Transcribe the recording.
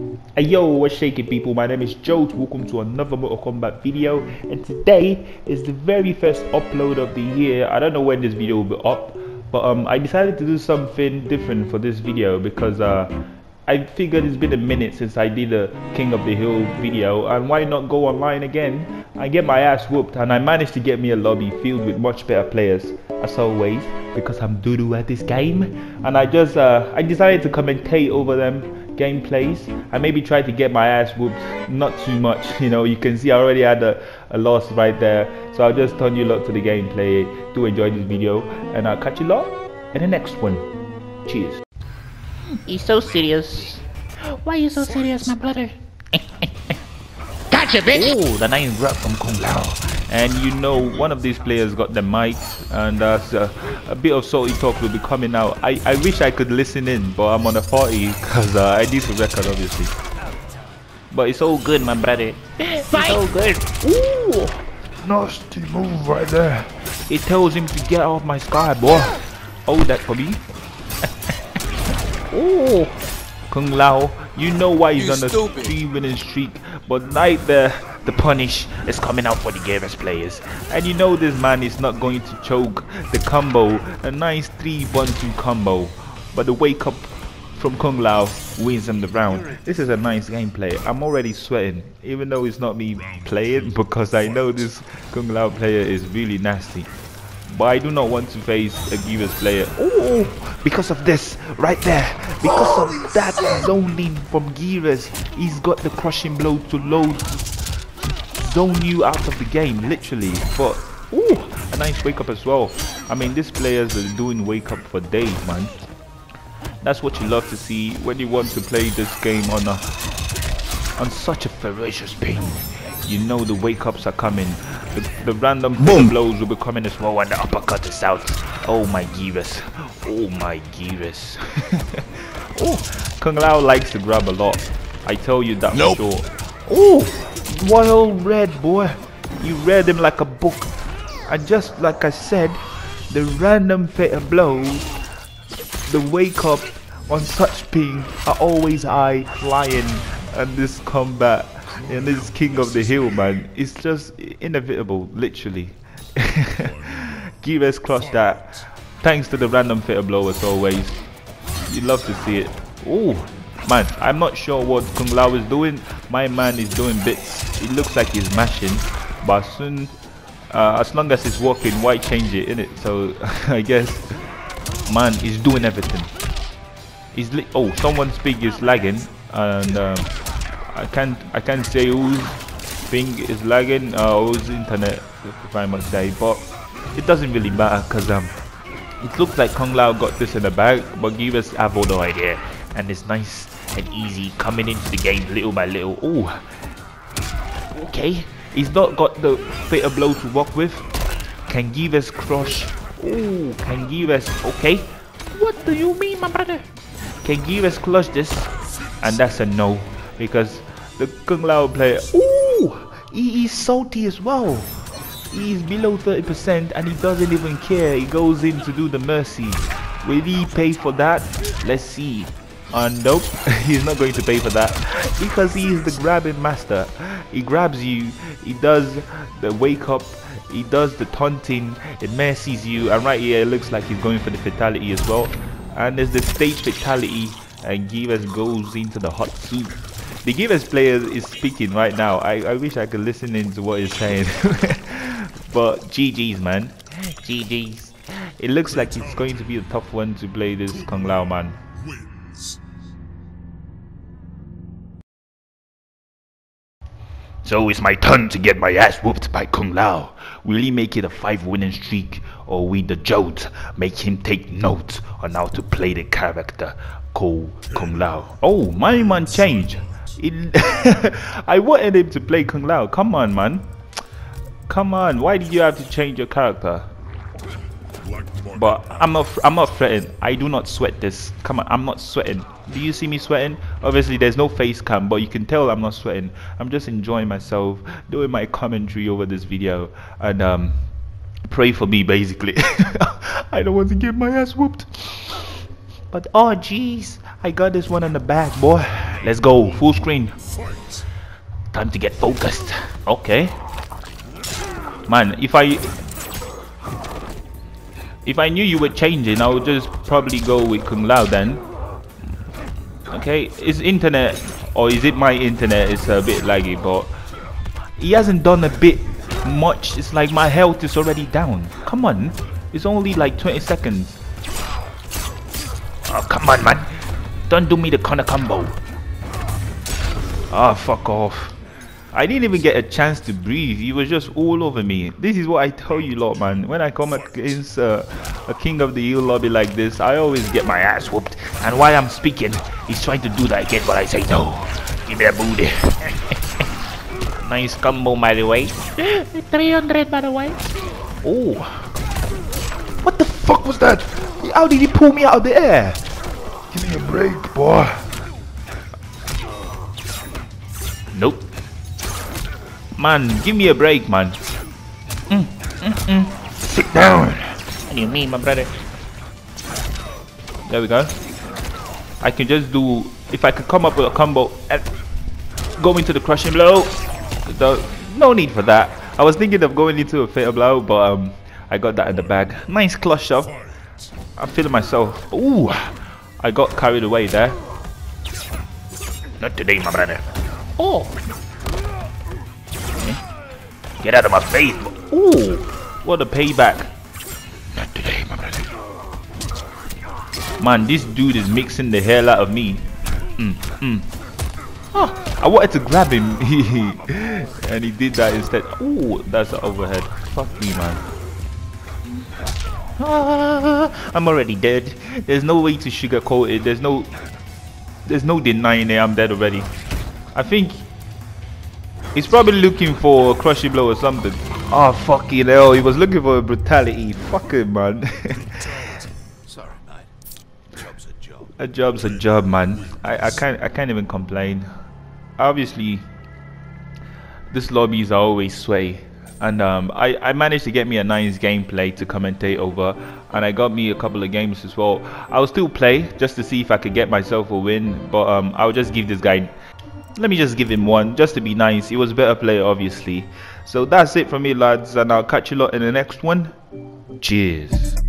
Hey yo, what's shaking people? My name is Joe. Welcome to another Mortal Kombat video. And today is the very first upload of the year. I don't know when this video will be up, but um, I decided to do something different for this video because uh, I figured it's been a minute since I did a King of the Hill video, and why not go online again and get my ass whooped? And I managed to get me a lobby filled with much better players, as always, because I'm doo doo at this game. And I just uh, I decided to commentate over them gameplays I maybe try to get my ass whooped not too much you know you can see I already had a, a loss right there so I'll just turn you lot to the gameplay do enjoy this video and I'll catch you lot in the next one cheers He's so serious. Why are you so serious, my brother? gotcha, bitch! Oh, the nice grab from Kung Lao. And you know, one of these players got the mic, and uh, a bit of salty talk will be coming out. I, I wish I could listen in, but I'm on a 40 because uh, I need to record, obviously. But it's all good, my brother. It's all good. Ooh, nasty move right there. It tells him to get off my sky, boy. Hold that for me. Ooh, Kung Lao, you know why he's You on a stupid. three winning streak, but right there, the punish is coming out for the Geras players. And you know this man is not going to choke the combo, a nice 3 1 2 combo. But the wake up from Kung Lao wins him the round. This is a nice gameplay. I'm already sweating, even though it's not me playing, because I know this Kung Lao player is really nasty. But I do not want to face a Geras player. Oh, because of this right there. Because of that zoning from Geras. He's got the crushing blow to load zone you out of the game, literally. But ooh, a nice wake up as well. I mean, these players are doing wake up for days, man. That's what you love to see when you want to play this game on a on such a ferocious pain. You know the wake ups are coming. The, the random Boom. blows will be coming as well and the uppercut is out. Oh my Geras. Oh my Geras. oh, Kung Lao likes to grab a lot. I tell you that Nope. for sure. Oh, Royal Red boy. You read him like a book. And just like I said, the random fatal blows the wake up on such ping are always high flying and this combat and this king of the hill man. It's just inevitable literally. Geras clutched that. Thanks to the random fatal blow as always. You love to see it. Oh man i'm not sure what kung lao is doing. My man is doing bits. It looks like he's mashing but soon uh, as long as it's working why change it in it so i guess man is doing everything. He's oh someone's ping is lagging and um, i can't i can't say whose ping is lagging uh, whose internet if i must say but it doesn't really matter because um it looks like Kung Lao got this in the bag but Geras have all no idea and it's nice and easy coming into the game little by little. Oh okay. He's not got the fatal blow to work with. Can Geras crush Ooh, can Geras okay. What do you mean, my brother? can Geras clutch this and that's a no because the Kung Lao player ooh he is salty as well. He's below 30% and he doesn't even care. He goes in to do the mercy. Will he pay for that? Let's see uh, nope he's not going to pay for that. Because he is the grabbing master. He grabs you he does the wake up he does the taunting it mercies you and right here it looks like he's going for the fatality as well. And there's the stage fatality and Geras goes into the hot soup the Geras player is speaking right now. I, I wish I could listen into what he's saying. But GG's man. GG's it looks like it's going to be a tough one to play this Kung Lao man So it's my turn to get my ass whooped by Kung Lao. Will he make it a five winning streak or will the Joat make him take note on how to play the character called Kung Lao? Oh, my man changed. I wanted him to play Kung Lao. Come on, man. Come on. Why did you have to change your character? But I'm not. I'm not threatened. I do not sweat this. Come on, I'm not sweating. Do you see me sweating? Obviously, there's no face cam, but you can tell I'm not sweating. I'm just enjoying myself, doing my commentary over this video, and um, pray for me basically. I don't want to get my ass whooped. But oh jeez, I got this one on the back, boy. Let's go. Full screen. Time to get focused. Okay. Man, if I if I knew you were changing, I would just probably go with Kung Lao then. Okay, is internet or is it my internet? It's a bit laggy, but he hasn't done a bit much. It's like my health is already down. Come on, it's only like 20 seconds. Oh, come on, man. Don't do me the corner combo. Ah, oh, fuck off. I didn't even get a chance to breathe. He was just all over me. This is what I tell you lot, man. When I come against uh, a King of the Hill lobby like this, I always get my ass whooped. And while I'm speaking, he's trying to do that again, but I say no. Give me that booty. nice combo, by the way. 300, by the way. Oh. What the fuck was that? How did he pull me out of the air? Give me a break, boy. Nope. Man, give me a break, man. Mm, mm, mm. Sit down. What do you mean, my brother? There we go. I can just do... If I could come up with a combo and go into the crushing blow. no need for that. I was thinking of going into a fatal blow, but um, I got that in the bag. Nice clutch shove. I'm feeling myself. Ooh, I got carried away there. Not today, my brother. Oh. Get out of my face. Ooh, what a payback. Not today, my brother. Man, this dude is mixing the hell out of me. Mm, mm. Oh, I wanted to grab him, and he did that instead. Ooh, that's the overhead. Fuck me, man. Ah, I'm already dead. There's no way to sugarcoat it. There's no, there's no denying it. I'm dead already. I think He's probably looking for a crushy blow or something. Oh, fucking hell. He was looking for a brutality. Fuck him, man. Sorry, mate. Job's a job. A job's a job, man. I, I can't I can't even complain. Obviously, this lobbies are always sway. And um, I, I managed to get me a nice gameplay to commentate over. And I got me a couple of games as well. I'll still play just to see if I could get myself a win. But um, I'll just give this guy let me just give him one just to be nice. He was a better player obviously. So that's it for me lads and i'll catch you lot in the next one. Cheers